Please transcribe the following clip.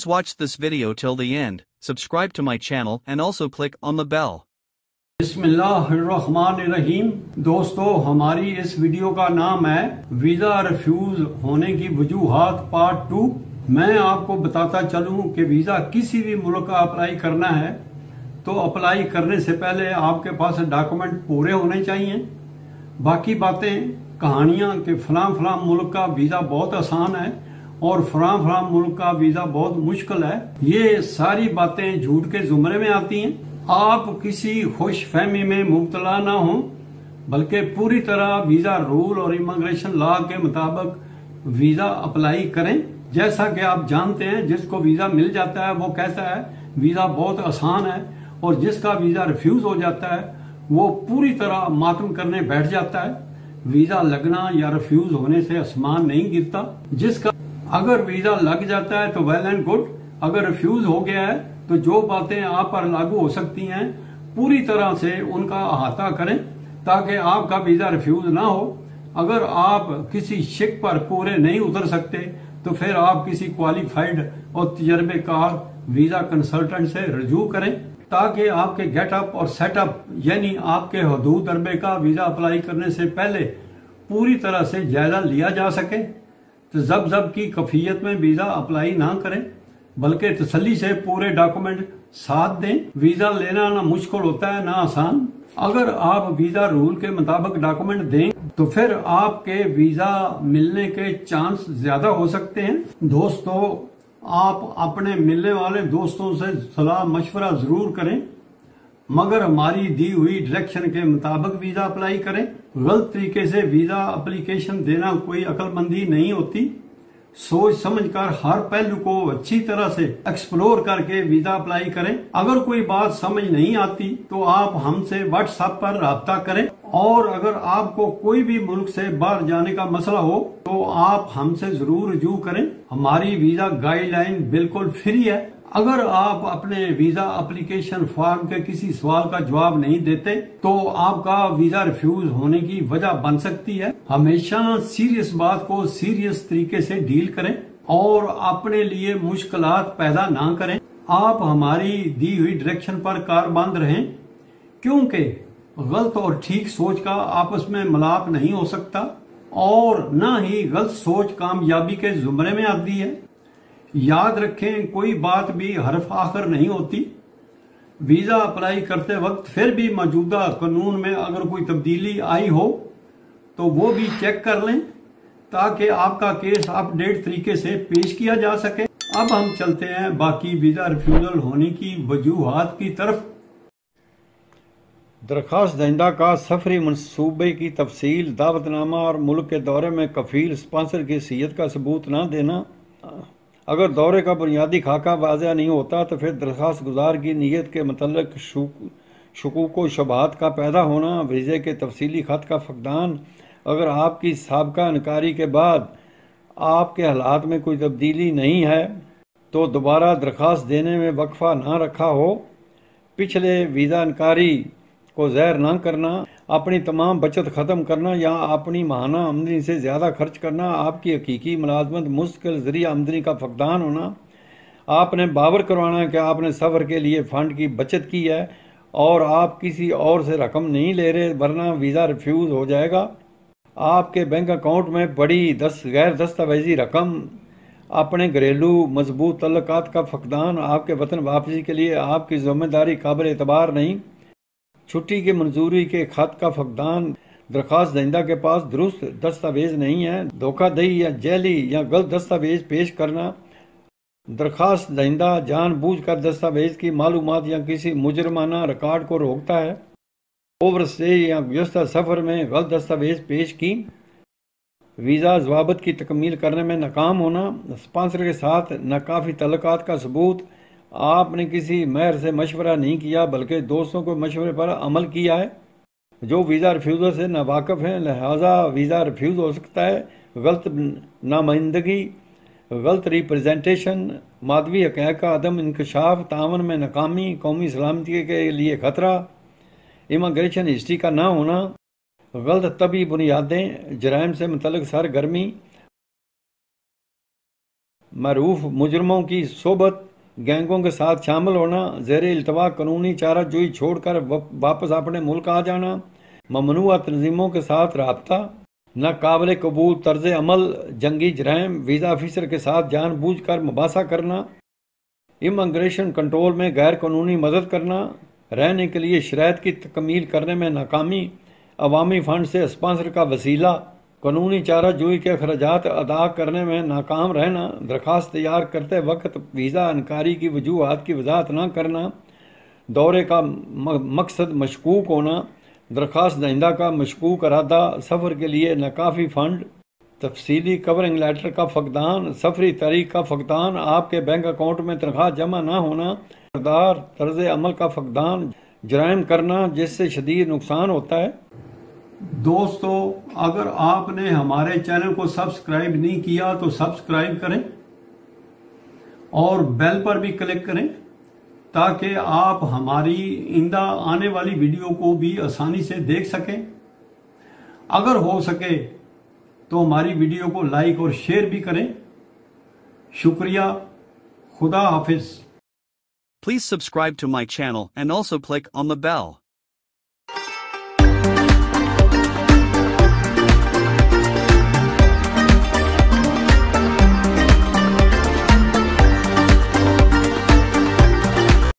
Please watch this video till the end, subscribe to my channel and also click on the bell. बिस्मिल्लाहिर्रहमानिर्रहीम दोस्तों हमारी इस video का नाम है वीज़ा रिफ्यूज होने की वजूहत पार्ट टू मैं आपको बताता चलूँ कि वीज़ा किसी भी मुल्क का अप्लाई करना है तो अप्लाई करने से पहले आपके पास डॉक्यूमेंट पूरे होने चाहिए। बाकी बातें कहानियाँ कि फलां फलां मुल्क का वीज़ा बहुत आसान है। और फलां फलां मुल्क का वीज़ा बहुत मुश्किल है। ये सारी बातें झूठ के जुमरे में आती हैं। आप किसी खुश फहमी में मुबतला ना हो, बल्कि पूरी तरह वीज़ा रूल और इमिग्रेशन लॉ के मुताबिक वीज़ा अप्लाई करें। जैसा कि आप जानते हैं, जिसको वीज़ा मिल जाता है, वो कहता है, वीज़ा बहुत आसान है। और जिसका वीज़ा रिफ्यूज हो जाता है, वो पूरी तरह मातम करने बैठ जाता है। वीज़ा लगना या रिफ्यूज होने से आसमान नहीं गिरता। जिसका अगर वीज़ा लग जाता है तो वेल एंड गुड। अगर रिफ्यूज हो गया है तो जो बातें आप पर लागू हो सकती हैं, पूरी तरह से उनका अहाता करें, ताकि आपका वीज़ा रिफ्यूज ना हो। अगर आप किसी शिक पर पूरे नहीं उतर सकते तो फिर आप किसी क्वालिफाइड और तजर्बेकार वीज़ा कंसल्टेंट से रजू करें, ताकि आपके गेटअप और सेटअप यानी आपके हदूद दरबे का वीज़ा अप्लाई करने से पहले पूरी तरह से जायजा लिया जा सके। तो जब जब की कफियत में वीज़ा अप्लाई ना करें, बल्कि तसली से पूरे डॉक्यूमेंट साथ दें, वीज़ा लेना ना मुश्किल होता है, ना आसान। अगर आप वीज़ा रूल के मुताबिक डॉक्यूमेंट दें तो फिर आपके वीज़ा मिलने के चांस ज़्यादा हो सकते हैं। दोस्तों, आप अपने मिलने वाले दोस्तों से सलाह मशवरा ज़रूर करें, मगर हमारी दी हुई डायरेक्शन के मुताबिक वीज़ा अप्लाई करें। गलत तरीके से वीज़ा एप्लीकेशन देना कोई अकलमंदी नहीं होती। सोच समझकर हर पहलू को अच्छी तरह से एक्सप्लोर करके वीज़ा अप्लाई करें। अगर कोई बात समझ नहीं आती तो आप हमसे व्हाट्सएप पर रहा करें। और अगर आपको कोई भी मुल्क से बाहर जाने का मसला हो तो आप हमसे ज़रूर रजू करें। हमारी वीज़ा गाइडलाइन बिल्कुल फ्री है। अगर आप अपने वीज़ा एप्लीकेशन फॉर्म के किसी सवाल का जवाब नहीं देते तो आपका वीज़ा रिफ्यूज होने की वजह बन सकती है। हमेशा सीरियस बात को सीरियस तरीके से डील करें और अपने लिए मुश्किल पैदा ना करें। आप हमारी दी हुई डायरेक्शन पर कारबंद रहें क्योंकि गलत और ठीक सोच का आपस में मिलाप नहीं हो सकता और न ही गलत सोच कामयाबी के जुमरे में आती है। याद रखें, कोई बात भी हरफ आखिर नहीं होती। वीज़ा अप्लाई करते वक्त फिर भी मौजूदा कानून में अगर कोई तब्दीली आई हो तो वो भी चेक कर लें, ताकि आपका केस अपडेट तरीके से पेश किया जा सके। अब हम चलते हैं बाकी वीज़ा रिफ्यूजल होने की वजूहत की तरफ़। दरख्वास्त दहिंदा का सफरी मनसूबे की तफसील, दावतनामा और मुल्क के दौरे में कफील स्पॉन्सर की सीयत का सबूत ना देना। अगर दौरे का बुनियादी खाका वाजह नहीं होता तो फिर दरख्वास्त गुजार की नीयत के मतलब शकूक व शबात का पैदा होना, वीज़े के तफसीली ख़त का फकदान, अगर आपकी सबका इनकारी के बाद आपके हालात में कोई तब्दीली नहीं है तो दोबारा दरख्वास्त देने में वक्फा ना रखा हो। पिछले वीज़ा इनकारी को जहर ना करना, अपनी तमाम बचत ख़त्म करना या अपनी महाना आमदनी से ज़्यादा खर्च करना, आपकी हकीकी मुलाजमत, मुश्किल ज़रिया आमदनी का फकदान होना। आपने बावर करवाना कि आपने सफ़र के लिए फ़ंड की बचत की है और आप किसी और से रकम नहीं ले रहे, वरना वीज़ा रिफ्यूज़ हो जाएगा। आपके बैंक अकाउंट में बड़ी दस, गैर दस्तावेजी रकम, अपने घरेलू मज़बूत तल्लक़ात का फकदान, आपके वतन वापसी के लिए आपकी ज़िम्मेदारी काबिल एतबार नहीं। छुट्टी की मंजूरी के खत का फकदान दरख्वास्त दहिंदा के पास दुरुस्त दस्तावेज़ नहीं है धोखाधही या जैली या गलत दस्तावेज़ पेश करना। दरख्वास्त दहिंदा जानबूझ कर दस्तावेज़ की मालूम या किसी मुजरमाना रिकॉर्ड को रोकता है। ओवर स्टे या व्यस्ता सफ़र में गलत दस्तावेज़ पेश की। वीज़ा जवाबत की तकमील करने में नाकाम होना, स्पॉन्सर के साथ नाकाफ़ी तल्लक का सबूत आपने किसी महर से मशवरा नहीं किया, बल्कि दोस्तों को मशवरे पर अमल किया है। जो वीज़ा रिफ्यूज़र से नावाकफ़ हैं, लिहाजा वीज़ा रिफ्यूज़ हो सकता है। गलत नामाइंदगी, गलत रिप्रजेंटेशन, मादवी हक़ का अदम इंकशाफ तावन में नाकामी, कौमी सलामती के लिए ख़तरा, इमाग्रेशन हिस्ट्री का ना होना, गलत तबी बुनियादें, जराइम से मतलब सरगर्मी, मरूफ मुजरमों की सोबत गैंगों के साथ शामिल होना, जेर अल्तवा कानूनी चारा जोई छोड़कर वापस अपने मुल्क आ जाना, ममनुआ तंजीमों के साथ रबता नाकबिल कबूल तर्ज अमल, जंगी जराइम, वीज़ा ऑफिसर के साथ जानबूझ कर मुबासा करना इमग्रेशन कंट्रोल में गैर कानूनी मदद करना, रहने के लिए शरात की तकमील करने में नाकामी, अवामी फ़ंड से स्पॉन्सर का वसीला कानूनी चारा जोई के अखराज अदा करने में नाकाम रहना दरख्वास्त तैयार करते वक्त वीज़ा अनकारी की वजूहत की वजाहत न करना, दौरे का मकसद मशकूक होना दरख्वास्त दहिंदा का मशकूक अरादा, सफ़र के लिए नाकाफ़ी फ़ंड, तफसीली कवरिंग लेटर का फकदान, सफरी तारीख का फकदान, आपके बैंक अकाउंट में तनख्वाह जमा ना होना करदार तर्ज अमल का फकदान जराइम करना जिससे शदीद नुकसान होता है। दोस्तों, अगर आपने हमारे चैनल को सब्सक्राइब नहीं किया तो सब्सक्राइब करें और बेल पर भी क्लिक करें ताकि आप हमारी इंदा आने वाली वीडियो को भी आसानी से देख सकें। अगर हो सके तो हमारी वीडियो को लाइक और शेयर भी करें। शुक्रिया। खुदा हाफिज। Please subscribe to my channel and also click on the bell.